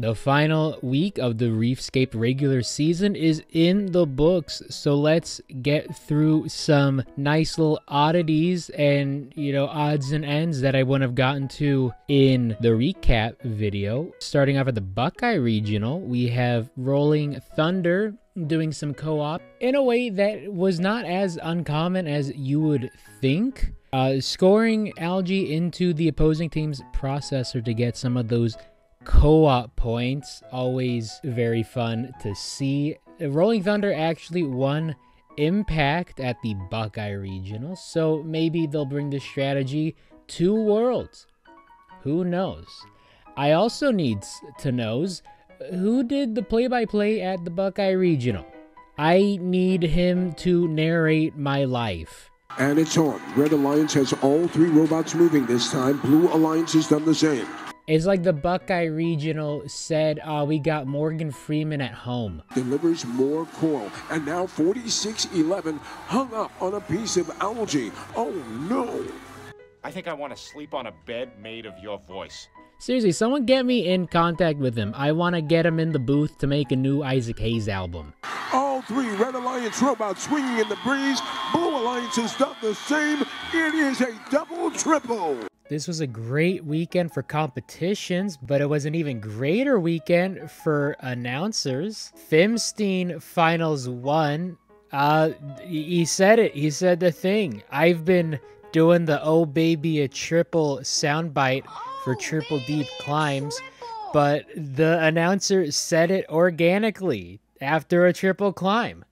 The final week of the Reefscape regular season is in the books, so let's get through some nice little oddities and, you know, odds and ends that I wouldn't have gotten to in the recap video. Starting off at the Buckeye Regional, we have Rolling Thunder doing some co op in a way that was not as uncommon as you would think. Uh, scoring algae into the opposing team's processor to get some of those co-op points always very fun to see uh, rolling thunder actually won impact at the buckeye regional so maybe they'll bring this strategy to worlds who knows i also need to knows who did the play-by-play at the buckeye regional i need him to narrate my life and it's on. Red Alliance has all three robots moving this time. Blue Alliance has done the same. It's like the Buckeye Regional said, uh, we got Morgan Freeman at home. Delivers more coral. And now 4611 hung up on a piece of algae. Oh no. I think I want to sleep on a bed made of your voice. Seriously, someone get me in contact with him. I want to get him in the booth to make a new Isaac Hayes album. All three Red Alliance robots swinging in the breeze. Blue Alliance has done the same. It is a double triple. This was a great weekend for competitions, but it was an even greater weekend for announcers. Fimstein Finals 1. Uh, he said it. He said the thing. I've been doing the Oh Baby a Triple soundbite for Triple Deep Climbs, but the announcer said it organically after a triple climb.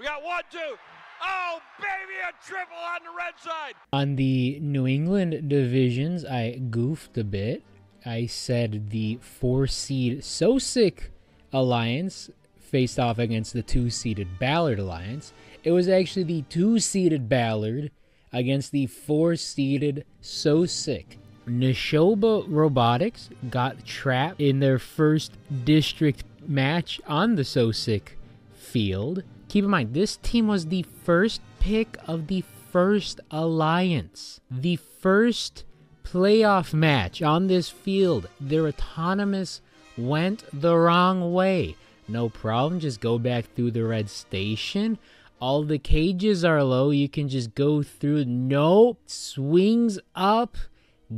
We got one, two. Oh, baby, a triple on the red side. On the New England divisions, I goofed a bit. I said the four seed Sosick Alliance faced off against the two seeded Ballard Alliance. It was actually the two seeded Ballard against the four seeded Sosick. Nashoba Robotics got trapped in their first district match on the Sosick field. Keep in mind, this team was the first pick of the first alliance. The first playoff match on this field. Their autonomous went the wrong way. No problem, just go back through the red station. All the cages are low. You can just go through. Nope. Swings up,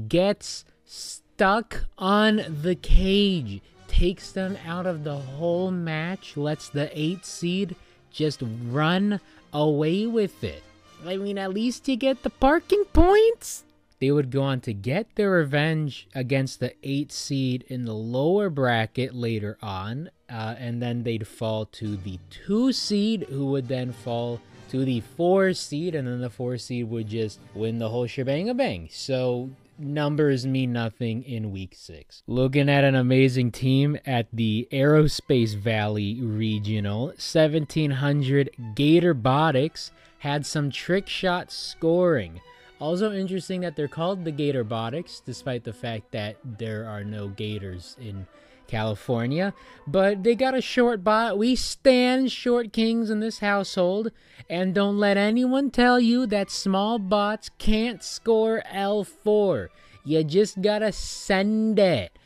gets stuck on the cage, takes them out of the whole match, lets the eight seed just run away with it. I mean, at least you get the parking points. They would go on to get their revenge against the eight seed in the lower bracket later on, uh, and then they'd fall to the two seed, who would then fall to the four seed, and then the four seed would just win the whole shebang a bang. So numbers mean nothing in week six. Looking at an amazing team at the Aerospace Valley Regional, 1700 Gatorbotics had some trick shot scoring. Also interesting that they're called the Gatorbotics, despite the fact that there are no gators in California. But they got a short bot. We stand short kings in this household. And don't let anyone tell you that small bots can't score L4. You just gotta send it.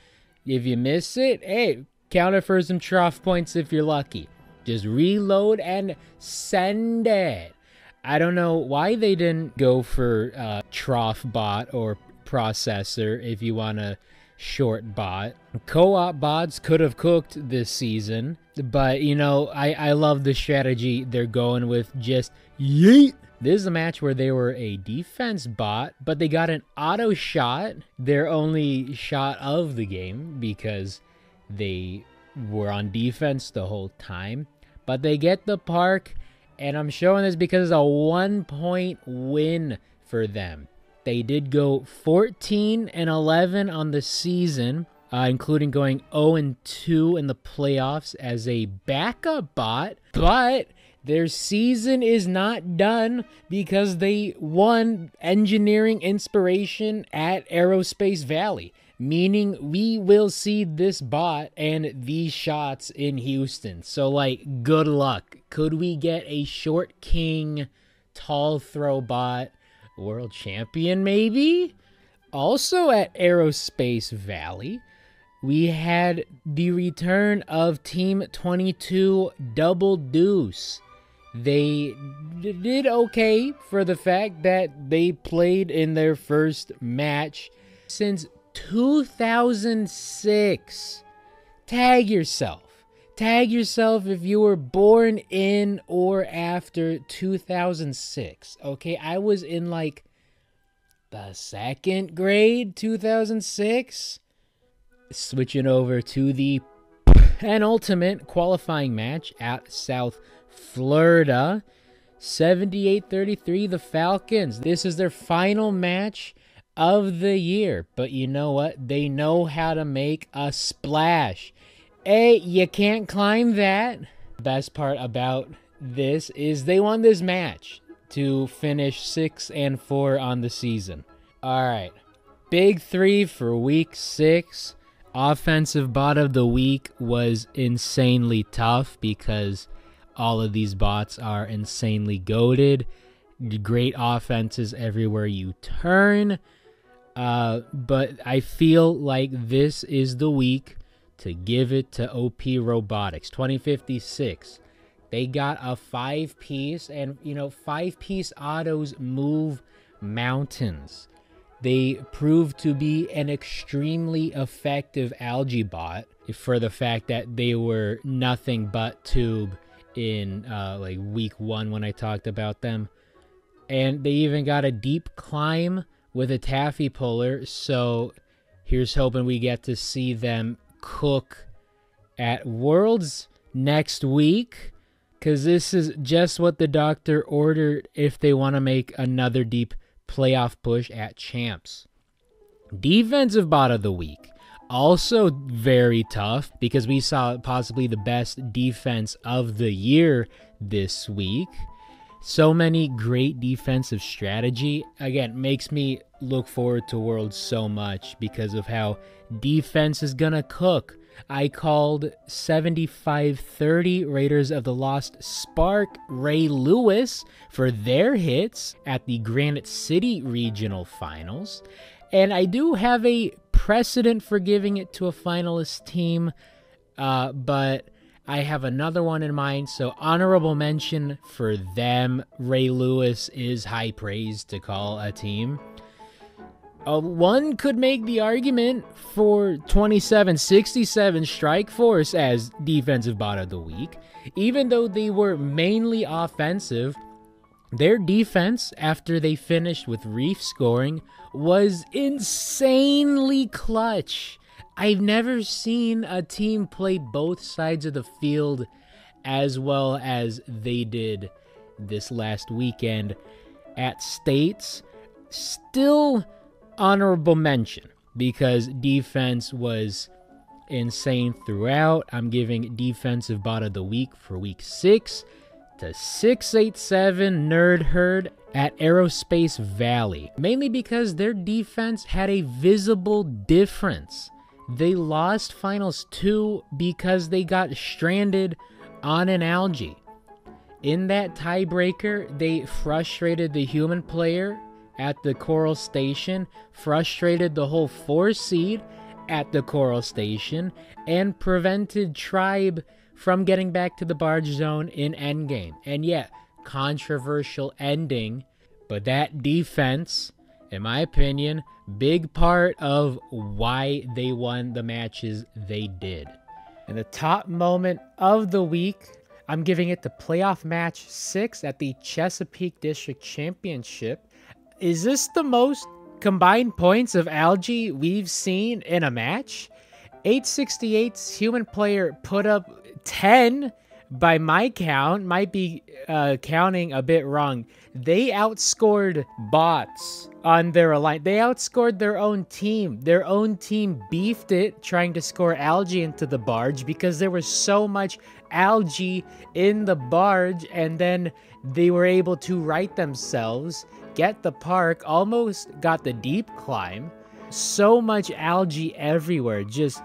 If you miss it, hey, counter for some trough points if you're lucky. Just reload and send it. I don't know why they didn't go for uh, trough bot or processor if you want to short bot. Co-op bots could have cooked this season, but you know, I, I love the strategy they're going with just yeet. This is a match where they were a defense bot, but they got an auto shot, their only shot of the game because they were on defense the whole time. But they get the park, and I'm showing this because it's a one point win for them. They did go 14 and 11 on the season, uh, including going 0 and 2 in the playoffs as a backup bot. But their season is not done because they won engineering inspiration at Aerospace Valley. Meaning we will see this bot and these shots in Houston. So, like, good luck. Could we get a short king, tall throw bot? World champion, maybe? Also at Aerospace Valley, we had the return of Team 22 Double Deuce. They did okay for the fact that they played in their first match since 2006. Tag yourself. Tag yourself if you were born in or after 2006. Okay, I was in like the second grade, 2006. Switching over to the penultimate qualifying match at South Florida. 78 33, the Falcons. This is their final match of the year. But you know what? They know how to make a splash. Hey, you can't climb that. Best part about this is they won this match to finish 6 and 4 on the season. All right. Big 3 for week 6. Offensive bot of the week was insanely tough because all of these bots are insanely goaded. Great offenses everywhere you turn. Uh, but I feel like this is the week to give it to OP Robotics 2056. They got a five piece, and you know, five piece autos move mountains. They proved to be an extremely effective algae bot for the fact that they were nothing but tube in uh, like week one when I talked about them. And they even got a deep climb with a taffy puller. So here's hoping we get to see them cook at Worlds next week. Because this is just what the doctor ordered if they want to make another deep playoff push at champs. Defensive bot of the week. Also very tough because we saw possibly the best defense of the year this week. So many great defensive strategy. Again, makes me look forward to Worlds so much because of how defense is going to cook. I called 7530 Raiders of the Lost Spark Ray Lewis for their hits at the Granite City Regional Finals. And I do have a precedent for giving it to a finalist team, uh, but I have another one in mind. So, honorable mention for them. Ray Lewis is high praise to call a team. Uh, one could make the argument for 2767 Stryke Force as defensive bot of the week. Even though they were mainly offensive, their defense, after they finished with Reef scoring, was insanely clutch. I've never seen a team play both sides of the field as well as they did this last weekend at States. Still honorable mention because defense was insane throughout. I'm giving defensive bot of the week for week six to 687 Nerd Herd at Aerospace Valley, mainly because their defense had a visible difference. They lost finals two because they got stranded on an algae. In that tiebreaker, they frustrated the human player at the Coral Station, frustrated the whole four seed at the Coral Station, and prevented Tribe from getting back to the barge zone in endgame. And yet, controversial ending, but that defense, in my opinion, big part of why they won the matches they did. And the top moment of the week, I'm giving it the playoff match six at the Chesapeake District Championship is this the most combined points of algae we've seen in a match? 868's human player put up 10 by my count, might be uh, counting a bit wrong. They outscored bots on their alliance. They outscored their own team. Their own team beefed it trying to score algae into the barge because there was so much algae in the barge, and then they were able to right themselves get the park, almost got the deep climb. So much algae everywhere. Just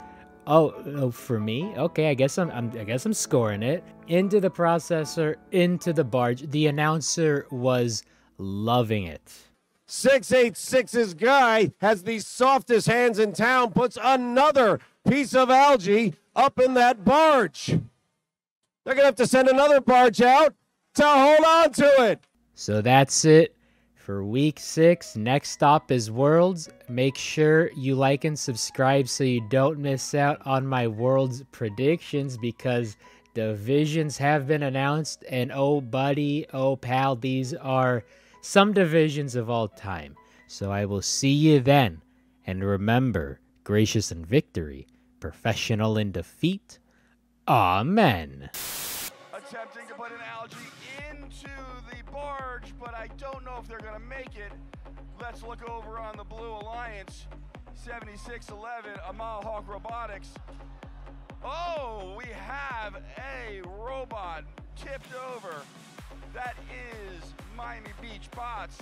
oh, oh for me, okay. I guess I'm, I'm I guess I'm scoring it into the processor, into the barge. The announcer was loving it. 686's guy has the softest hands in town, puts another piece of algae up in that barge. They're going to have to send another barge out to hold on to it. So that's it for week six. Next stop is Worlds. Make sure you like and subscribe so you don't miss out on my Worlds predictions because divisions have been announced. And oh, buddy, oh, pal, these are some divisions of all time. So I will see you then. And remember, gracious in victory, professional in defeat. Amen. Attempting to put an algae into the barge, but I don't know if they're to make it. Let's look over on the Blue Alliance. 7611, Amal Hawk Robotics. Oh, we have a robot tipped over. That is Miami Beach Bots.